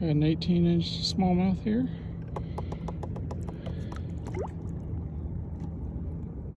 Got an 18 inch smallmouth here.